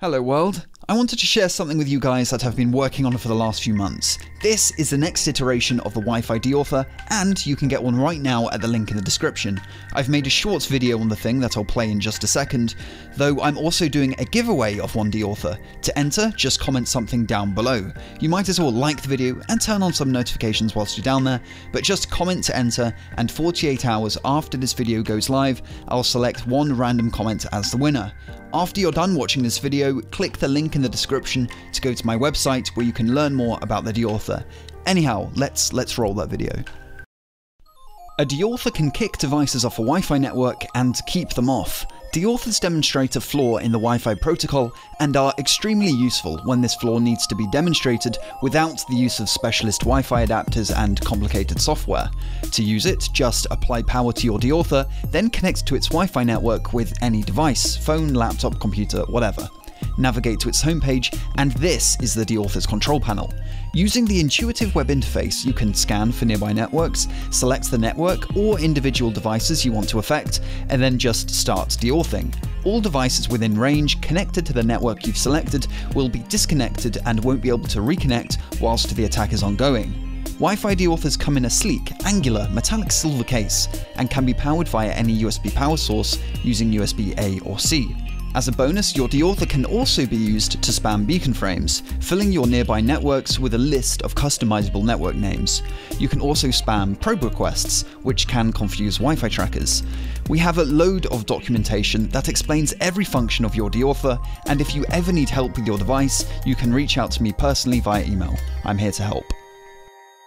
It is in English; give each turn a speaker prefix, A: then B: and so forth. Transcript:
A: Hello world. I wanted to share something with you guys that I've been working on for the last few months. This is the next iteration of the Wi-Fi deauthor, and you can get one right now at the link in the description. I've made a short video on the thing that I'll play in just a second, though I'm also doing a giveaway of one deauthor. To enter, just comment something down below. You might as well like the video and turn on some notifications whilst you're down there, but just comment to enter, and 48 hours after this video goes live, I'll select one random comment as the winner. After you're done watching this video, click the link in the description to go to my website where you can learn more about the deauthor. Anyhow, let's let's roll that video. A deauthor can kick devices off a Wi-Fi network and keep them off. Deauthors demonstrate a flaw in the Wi-Fi protocol and are extremely useful when this flaw needs to be demonstrated without the use of specialist Wi-Fi adapters and complicated software. To use it, just apply power to your deauthor, then connect to its Wi-Fi network with any device, phone, laptop, computer, whatever navigate to its homepage, and this is the deauthor's control panel. Using the intuitive web interface, you can scan for nearby networks, select the network or individual devices you want to affect, and then just start deauthing. All devices within range connected to the network you've selected will be disconnected and won't be able to reconnect whilst the attack is ongoing. Wi-Fi deauthors come in a sleek, angular, metallic silver case and can be powered via any USB power source using USB A or C. As a bonus, your deauthor can also be used to spam beacon frames, filling your nearby networks with a list of customizable network names. You can also spam probe requests, which can confuse Wi-Fi trackers. We have a load of documentation that explains every function of your deauthor, and if you ever need help with your device, you can reach out to me personally via email. I'm here to help.